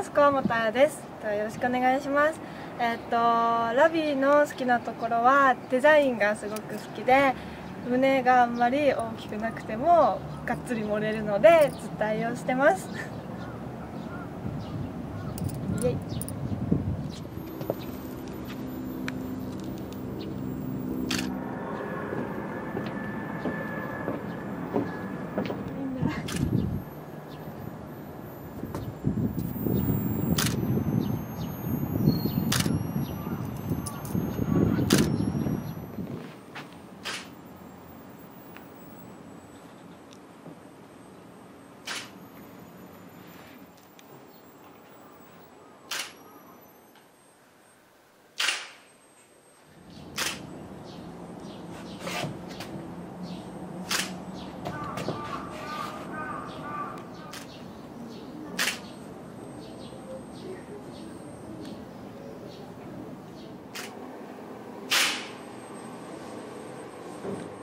ます川本彩です。よろしくお願いします。えっとラビーの好きなところはデザインがすごく好きで胸があんまり大きくなくてもがっつり盛れるのでずっと愛用してます。イエイ。Amen.